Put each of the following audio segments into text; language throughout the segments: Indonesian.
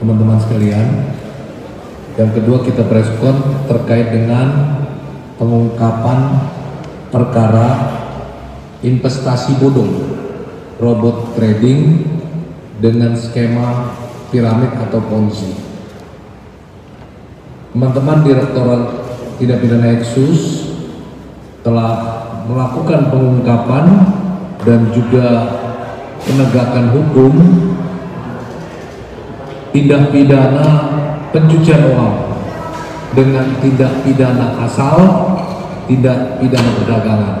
teman-teman sekalian. Yang kedua kita preskon terkait dengan pengungkapan perkara investasi bodong robot trading dengan skema piramid atau ponzi. Teman-teman Direktorat Tidak Pidana Eksus telah melakukan pengungkapan dan juga penegakan hukum tindak pidana pencucian uang dengan tindak pidana asal, tindak pidana perdagangan.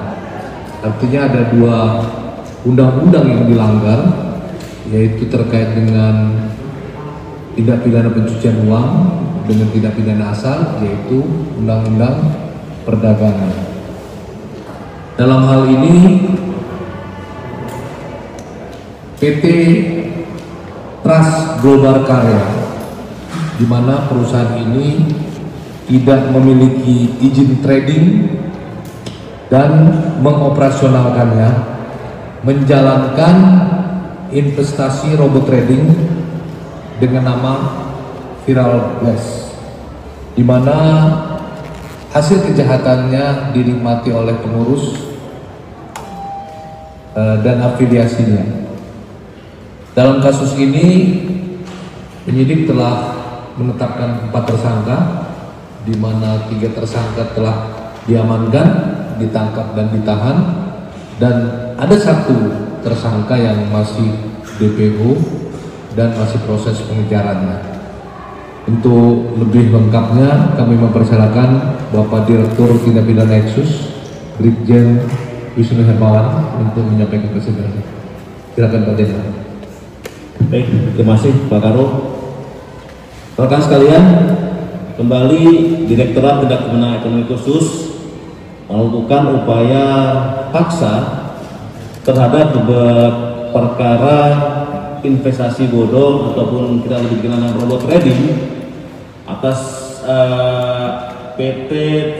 Artinya ada dua undang-undang yang dilanggar, yaitu terkait dengan tindak pidana pencucian uang dengan tindak pidana asal, yaitu undang-undang perdagangan. Dalam hal ini, PT Trust Global Karya, di mana perusahaan ini tidak memiliki izin trading dan mengoperasionalkannya, menjalankan investasi robot trading dengan nama Viral Blast, di mana hasil kejahatannya dinikmati oleh pengurus uh, dan afiliasinya. Dalam kasus ini, penyidik telah menetapkan empat tersangka, di mana tiga tersangka telah diamankan, ditangkap dan ditahan, dan ada satu tersangka yang masih DPO dan masih proses pengejarannya. Untuk lebih lengkapnya, kami mempersilakan Bapak Direktur Tindak Pidana Nexus, Brigjen Wisnu Hermawan untuk menyampaikan presentasi. Silakan Pak Jenderal. Baik, terima kasih Pak Karo. Rekan sekalian, kembali Direktorat Tindak Pidana Ekonomi Khusus melakukan upaya paksa terhadap perkara investasi bodong ataupun kita lebih dikenal dengan robot trading atas uh, eh, PT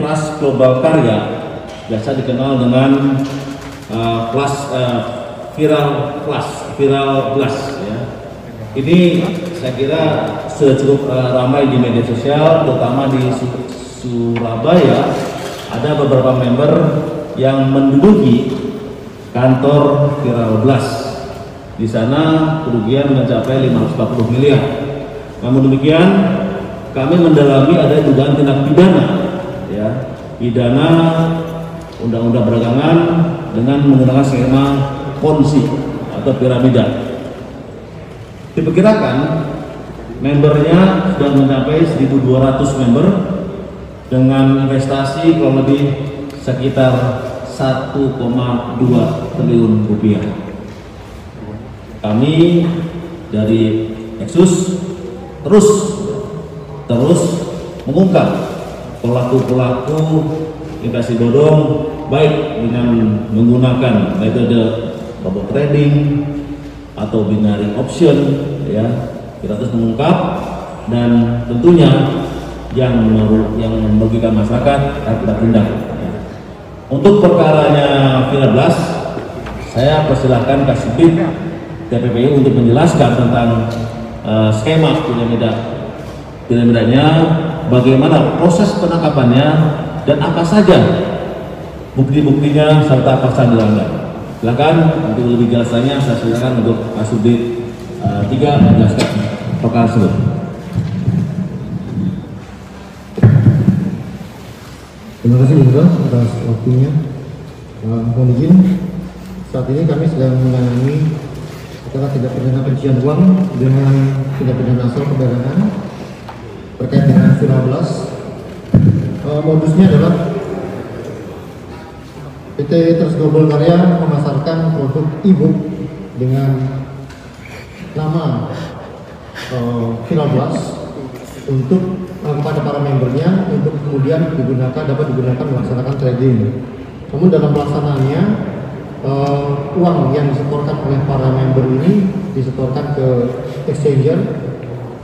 Trust Global Karya biasa dikenal dengan uh, kelas uh, viral kelas viral glass ini saya kira sudah cukup uh, ramai di media sosial, terutama di Surabaya. Ada beberapa member yang menduduki kantor Viral Blast. Di sana kerugian mencapai 540 miliar. Namun demikian, kami mendalami ada dugaan tindak pidana, ya, pidana undang-undang perdagangan dengan menggunakan skema ponzi atau piramida Diperkirakan membernya sudah mencapai 1.200 member dengan investasi kurang lebih sekitar 1,2 triliun rupiah. Kami dari Nexus terus terus mengungkap pelaku-pelaku investasi bodong baik dengan menggunakan metode robot trading, atau binary option ya kita terus mengungkap dan tentunya yang yang merugikan masyarakat harus kita tindak. Untuk perkaranya Villa Blas, saya persilahkan Kasubit TPPU untuk menjelaskan tentang uh, skema piramida piramidanya, bagaimana proses penangkapannya dan apa saja bukti-buktinya serta pasal dilanggar. Silakan untuk lebih jelasnya saya silakan untuk Pak Subdit uh, tiga menjelaskan perkara tersebut. Terima kasih Bunda atas waktunya. Mohon izin, saat ini kami sedang menangani perkara tidak pidana pencucian uang dengan tidak pidana asal perdagangan terkait dengan Viral Blast. Uh, modusnya adalah PT Trust Global Karya memasarkan produk e-book dengan nama uh, Viral Blast untuk uh, kepada para membernya untuk kemudian digunakan dapat digunakan melaksanakan trading. Namun dalam pelaksanaannya uh, uang yang disetorkan oleh para member ini disetorkan ke exchanger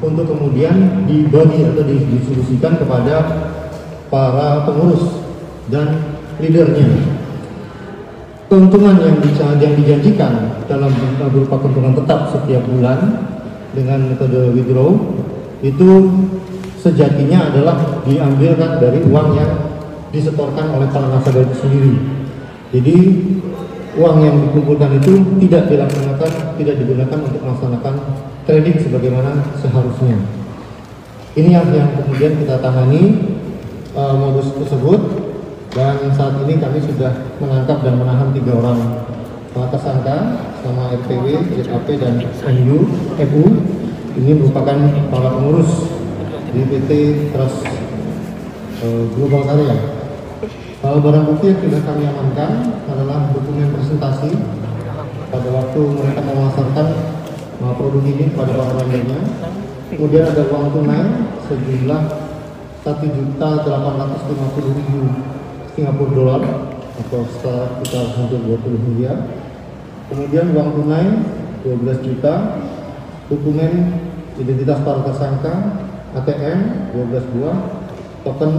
untuk kemudian dibagi atau didistribusikan kepada para pengurus dan leadernya keuntungan yang, yang dijanjikan dalam berupa keuntungan tetap setiap bulan dengan metode withdraw itu sejatinya adalah diambilkan dari uang yang disetorkan oleh para nasabah itu sendiri. Jadi uang yang dikumpulkan itu tidak dilaksanakan, tidak digunakan untuk melaksanakan trading sebagaimana seharusnya. Ini yang, yang kemudian kita tangani uh, modus tersebut dan saat ini kami sudah menangkap dan menahan tiga orang tersangka sama RPW, JAP dan MU, FU. Ini merupakan para pengurus di PT Trust uh, Global Karya. Uh, barang bukti yang sudah kami amankan adalah dokumen presentasi pada waktu mereka memasarkan produk ini pada para pelanggannya. Kemudian ada uang tunai sejumlah satu juta delapan ratus lima puluh ribu Singapura dolar atau sekitar hampir 20 miliar. Kemudian uang tunai 12 juta, dokumen identitas para tersangka, ATM 12 buah, token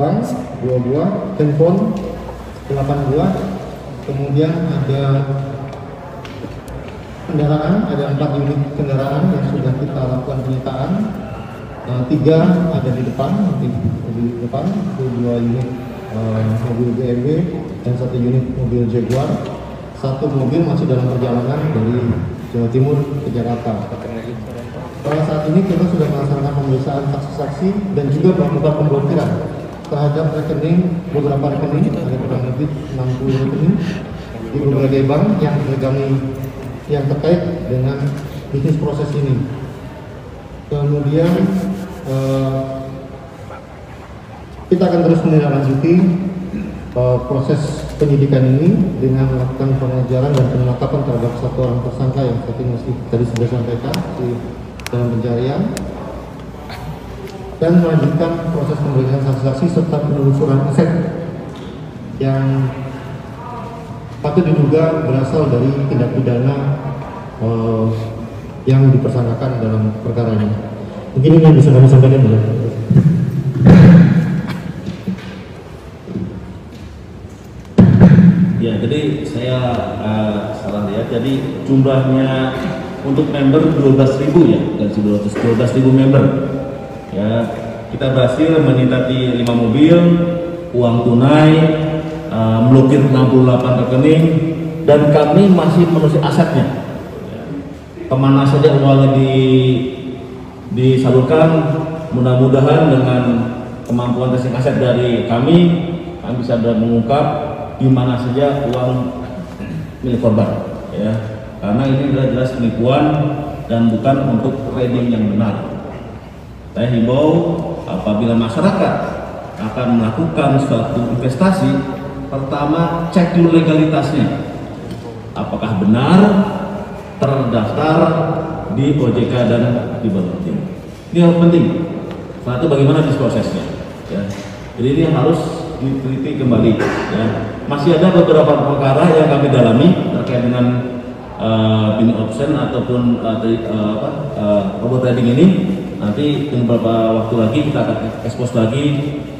bank 2 buah, handphone 8 buah, kemudian ada kendaraan, ada empat unit kendaraan yang sudah kita lakukan penyitaan uh, tiga ada di depan di, di depan. Itu dua unit uh, mobil BMW dan satu unit mobil Jaguar. Satu mobil masih dalam perjalanan dari Jawa Timur ke Jakarta. Pada saat ini kita sudah melaksanakan pemeriksaan saksi-saksi dan juga melakukan pemblokiran terhadap rekening beberapa rekening ada kurang lebih 60 rekening di berbagai bank yang tergabung yang terkait dengan bisnis proses ini. Kemudian eh, kita akan terus menindaklanjuti eh, proses penyidikan ini dengan melakukan pengejaran dan penangkapan terhadap satu orang tersangka yang tadi masih tadi sudah sampaikan di dalam pencarian dan melanjutkan proses pemeriksaan saksi-saksi serta penelusuran aset yang patut diduga berasal dari tindak pidana uh, yang dipersangkakan dalam perkara ini. Mungkin ini yang bisa kami sampaikan dulu. Ya, jadi saya uh, salah ya. Jadi jumlahnya untuk member 12.000 ya, dan 12.000 member. Ya, kita berhasil menyita 5 mobil, uang tunai, uh, blokir 68 rekening, dan kami masih menelusuri asetnya. Ke mana saja uangnya di disalurkan, mudah-mudahan dengan kemampuan testing aset dari kami, kami bisa mengungkap di mana saja uang milik korban ya. Karena ini adalah jelas penipuan dan bukan untuk trading yang benar. Saya himbau apabila masyarakat akan melakukan suatu investasi pertama cek dulu legalitasnya. Apakah benar terdaftar di OJK dan di Bapepti ini yang penting. Itu bagaimana prosesnya ya. Jadi ini harus diteliti kembali ya. Masih ada beberapa perkara yang kami dalami terkait dengan uh, bin option ataupun uh, uh, apa, uh, robot trading ini. Nanti beberapa waktu lagi kita akan ekspos lagi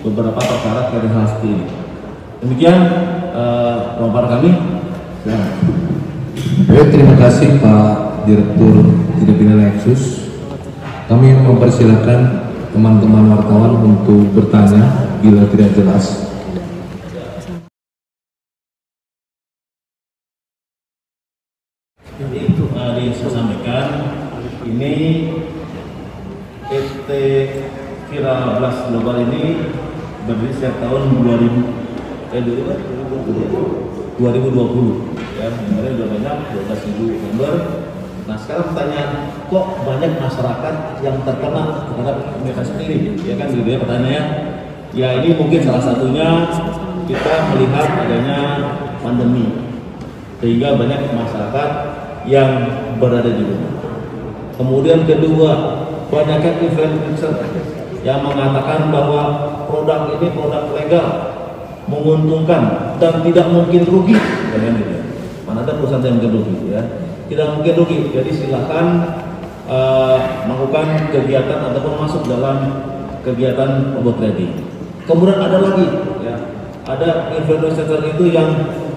beberapa perkara terkait hal seperti ini. Demikian uh, kami. Ya. Baik, terima kasih Pak Direktur Tindak Pidana Nexus. Kami mempersilahkan teman-teman wartawan untuk bertanya bila tidak jelas. Saya sampaikan ini PT Kira Blas Global ini berdiri sejak tahun 2000 eh 2020 ya kemarin sudah banyak 12 ribu member nah sekarang pertanyaan kok banyak masyarakat yang terkena terhadap mereka sendiri ya kan gitu ya pertanyaannya ya ini mungkin salah satunya kita melihat adanya pandemi sehingga banyak masyarakat yang berada di rumah. Kemudian kedua, banyaknya influencer yang mengatakan bahwa produk ini produk legal, menguntungkan dan tidak mungkin rugi. Jangan gitu. Mana ada perusahaan yang mungkin rugi ya? Tidak mungkin rugi. Jadi silakan uh, melakukan kegiatan ataupun masuk dalam kegiatan robot trading. Kemudian ada lagi ya, ada influencer itu yang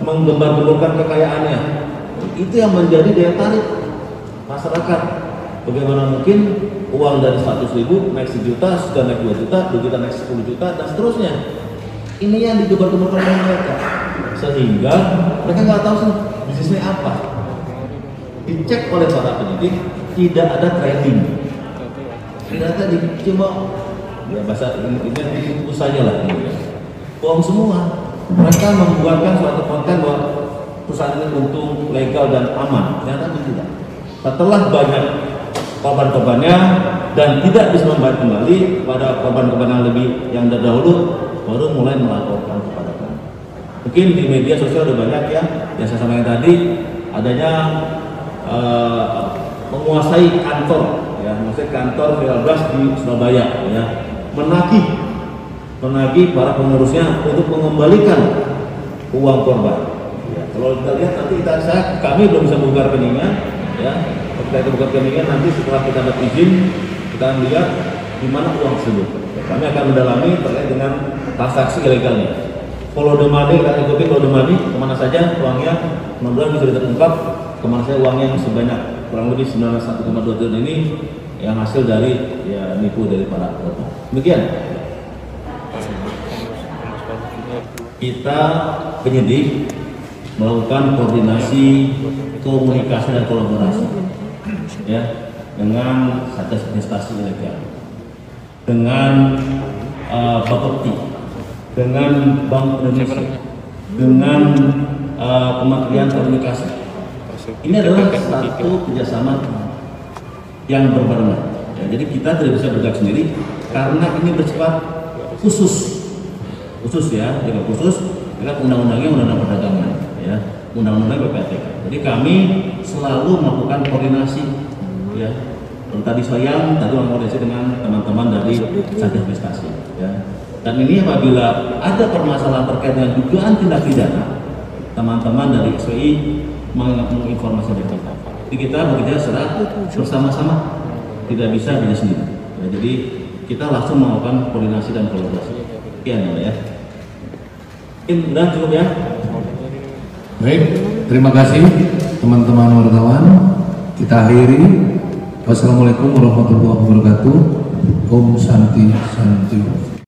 menggembar-gemborkan kekayaannya itu yang menjadi daya tarik masyarakat Bagaimana mungkin uang dari 100 ribu naik sejuta, sudah naik 2 juta, 2 juta naik 10 juta, dan seterusnya. Ini yang digebar-gebarkan oleh mereka. Sehingga mereka nggak tahu bisnisnya apa. Dicek oleh para penyidik, tidak ada trading. Tidak ada cuma ya bahasa ini saja lah ini. Bohong semua. Mereka membuatkan suatu konten bahwa perusahaan ini untung, legal dan aman. Ternyata itu tidak. Setelah banyak korban-korbannya dan tidak bisa membayar kembali pada korban-korban yang lebih yang terdahulu baru mulai melaporkan kepada kami. Mungkin di media sosial ada banyak ya yang saya sampaikan tadi adanya eh, menguasai kantor ya, menguasai kantor Viral Blast di Surabaya ya, menagih menagih para pengurusnya untuk mengembalikan uang korban. Ya, kalau kita lihat nanti kita saya kami belum bisa membuka rekeningnya ya. Kalau kita buka rekeningnya nanti setelah kita dapat izin kita akan lihat di mana uang tersebut. Ya, kami akan mendalami terkait dengan transaksi ilegalnya. The money kita ikuti the money ke mana saja uangnya mudah-mudahan bisa terungkap ke mana saja uangnya yang sebanyak kurang lebih 91,2 triliun ini yang hasil dari ya nipu dari para korban. Demikian. Kita penyidik melakukan koordinasi komunikasi dan kolaborasi ya dengan satgas investasi ilegal dengan uh, Bapepti dengan Bank Indonesia dengan uh, Kementerian Komunikasi ini adalah satu kerjasama yang berbarengan ya, jadi kita tidak bisa bergerak sendiri karena ini bersifat khusus khusus ya, jika khusus dengan undang-undangnya undang-undang perdagangan ya, undang-undang PPTK. Jadi kami selalu melakukan koordinasi ya. Dan tadi sayang tadi koordinasi dengan teman-teman dari Satgas Investasi ya. Dan ini apabila ada permasalahan terkait dengan dugaan tindak pidana, teman-teman dari SPI menginformasi dari kita. Jadi kita bekerja secara bersama-sama, tidak bisa hanya sendiri. Ya, jadi kita langsung melakukan koordinasi dan kolaborasi. Sekian ya. Mungkin udah cukup ya. Baik, terima kasih teman-teman wartawan. Kita akhiri. Wassalamualaikum warahmatullahi wabarakatuh. Om Santi Santi.